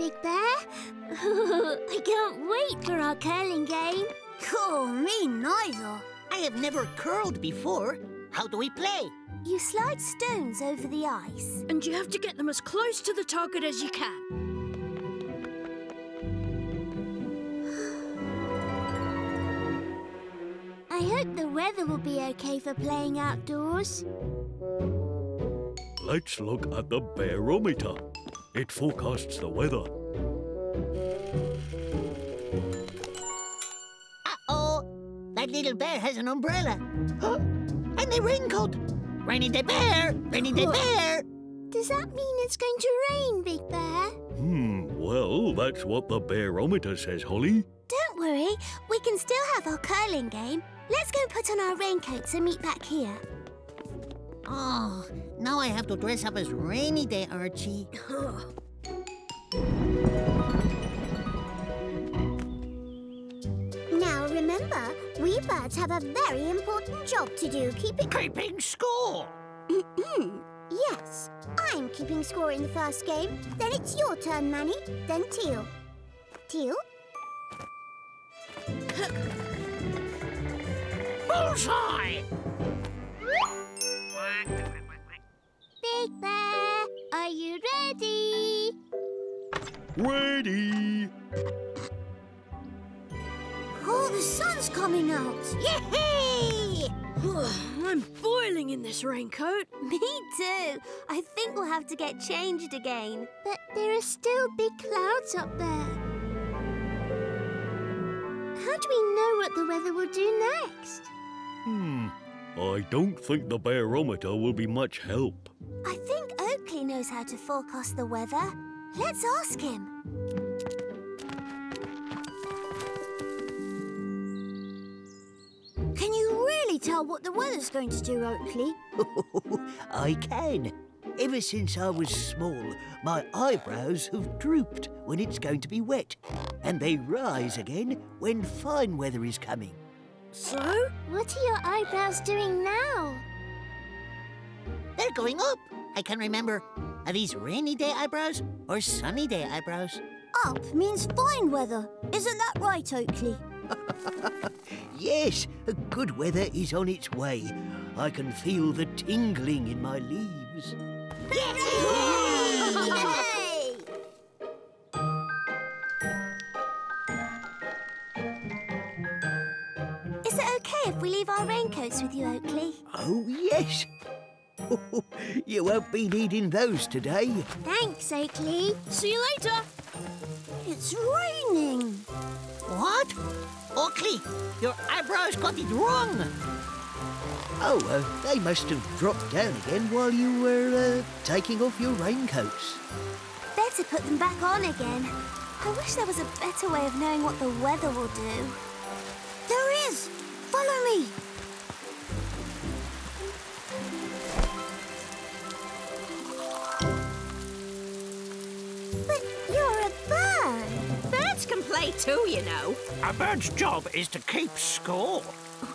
Big Bear. I can't wait for our curling game. Oh, me neither. I have never curled before. How do we play? You slide stones over the ice. And you have to get them as close to the target as you can. I hope the weather will be okay for playing outdoors. Let's look at the barometer. It forecasts the weather. Uh-oh! That little bear has an umbrella. and a raincoat. Rainy day bear! Rainy day bear! Does that mean it's going to rain, Big Bear? Hmm, well, that's what the barometer says, Holly. Don't worry, we can still have our curling game. Let's go put on our raincoats and meet back here. Oh, now I have to dress up as Rainy Day Archie. Now remember, we birds have a very important job to do, keeping... Keeping score! yes, I'm keeping score in the first game. Then it's your turn, Manny. Then Teal. Teal? Bullseye! Ready! Oh, the sun's coming out. Yay! I'm boiling in this raincoat. Me too. I think we'll have to get changed again. But there are still big clouds up there. How do we know what the weather will do next? Hmm, I don't think the barometer will be much help. I think Oakley knows how to forecast the weather. Let's ask him. Can you really tell what the weather's going to do, Oakley? I can. Ever since I was small, my eyebrows have drooped when it's going to be wet, and they rise again when fine weather is coming. So? What are your eyebrows doing now? They're going up. I can remember. Are these rainy day eyebrows or sunny day eyebrows? Up means fine weather. Isn't that right, Oakley? Yes, good weather is on its way. I can feel the tingling in my leaves. Yay! Is it okay if we leave our raincoats with you, Oakley? Oh, yes. you won't be needing those today. Thanks, Oakley. See you later. It's raining. What? Oakley, your eyebrows got it wrong. Oh, uh, they must have dropped down again while you were uh, taking off your raincoats. Better put them back on again. I wish there was a better way of knowing what the weather will do. There is! Follow me! Too, you know. A bird's job is to keep score.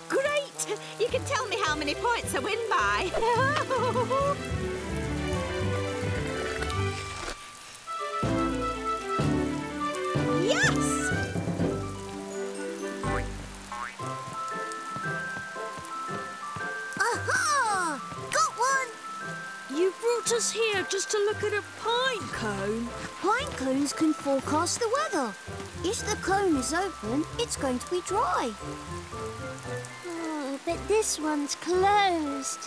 Great! You can tell me how many points I win by. yes! Aha! Got one! You brought us here just to look at a pine cone. Pine cones can forecast the weather. If the cone is open, it's going to be dry. Oh, but this one's closed.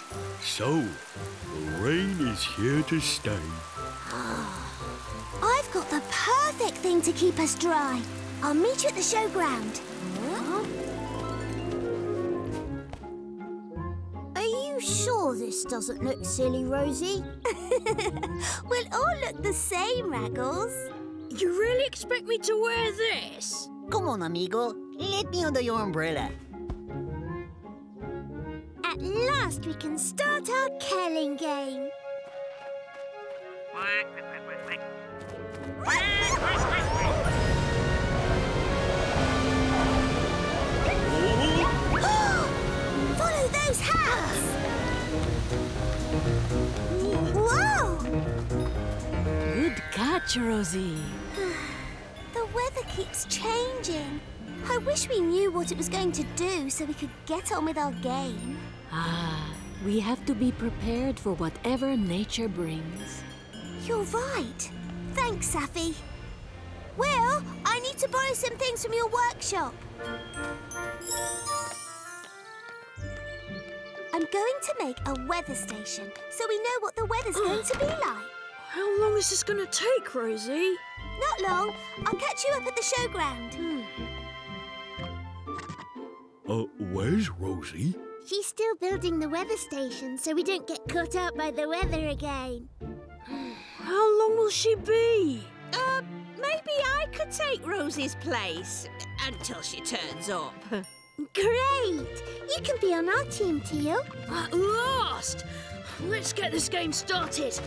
So, the rain is here to stay. I've got the perfect thing to keep us dry. I'll meet you at the showground. Are you sure this doesn't look silly, Rosie? we'll all look the same, Raggles. You really expect me to wear this? Come on, amigo. Let me under your umbrella. At last we can start our curling game. Follow those hats! Good catch, Rosie. keeps changing. I wish we knew what it was going to do so we could get on with our game. Ah, we have to be prepared for whatever nature brings. You're right. Thanks, Safi. Will, I need to borrow some things from your workshop. I'm going to make a weather station so we know what the weather's going to be like. How long is this going to take, Rosie? Not long. I'll catch you up at the showground. Uh, where's Rosie? She's still building the weather station so we don't get caught out by the weather again. How long will she be? Uh, maybe I could take Rosie's place until she turns up. Great! You can be on our team, Teal. At last! Let's get this game started.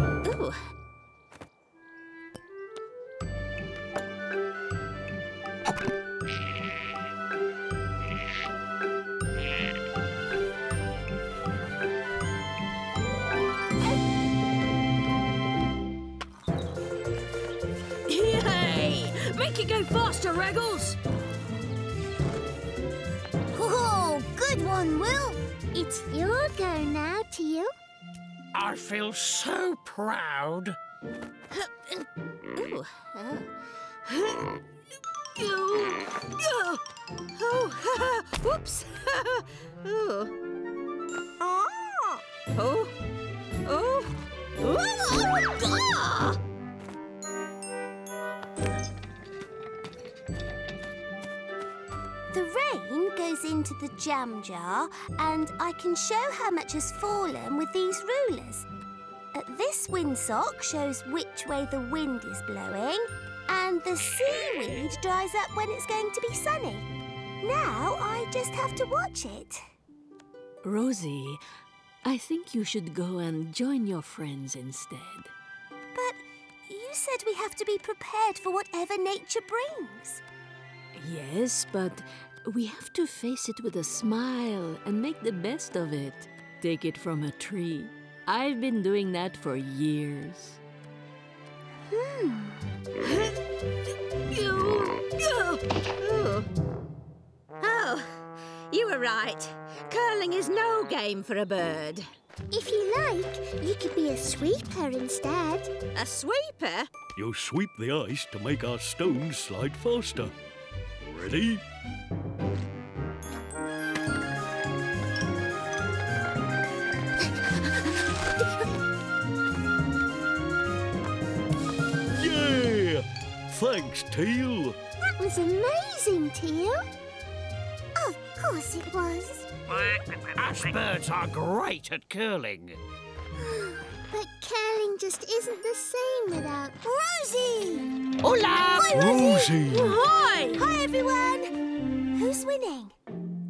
Ooh. Make it go faster, Raggles! Oh, good one, Will. It's your go now, Teal. I feel so proud. Ooh. Oh. Oh, Oh, whoops. oh. Oh. The rain goes into the jam jar, and I can show how much has fallen with these rulers. This windsock shows which way the wind is blowing, and the seaweed dries up when it's going to be sunny. Now I just have to watch it. Rosie, I think you should go and join your friends instead. But you said we have to be prepared for whatever nature brings. Yes, but we have to face it with a smile and make the best of it. Take it from a tree. I've been doing that for years. Oh. Oh, you were right. Curling is no game for a bird. If you like, you could be a sweeper instead. A sweeper? You sweep the ice to make our stones slide faster. Ready? Yeah! Thanks, Teal. That was amazing, Teal. Of course it was. Us birds are great at curling. But curling just isn't the same without Rosie. Hola! Rosie! Hi! Hi, everyone! Who's winning?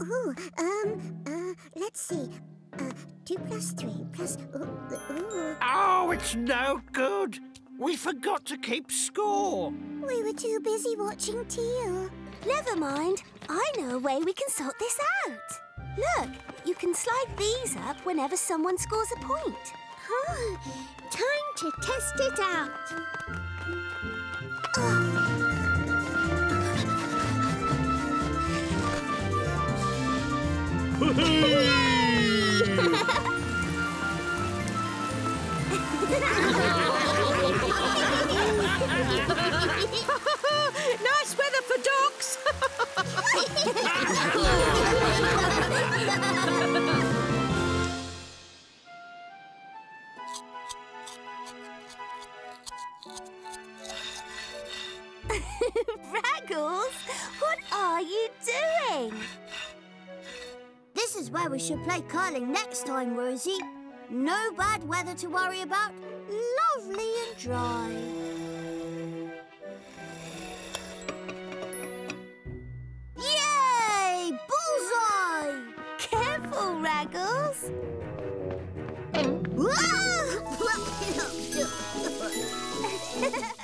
Ooh, um, uh, let's see. Uh, two plus three plus. Ooh, ooh. Oh, it's no good. We forgot to keep score. We were too busy watching Teal. Never mind. I know a way we can sort this out. Look, you can slide these up whenever someone scores a point. Huh. Time to test it out. nice is where we should play curling next time, Rosie. No bad weather to worry about. Lovely and dry. Yay! Bullseye! Careful, Raggles. Ah!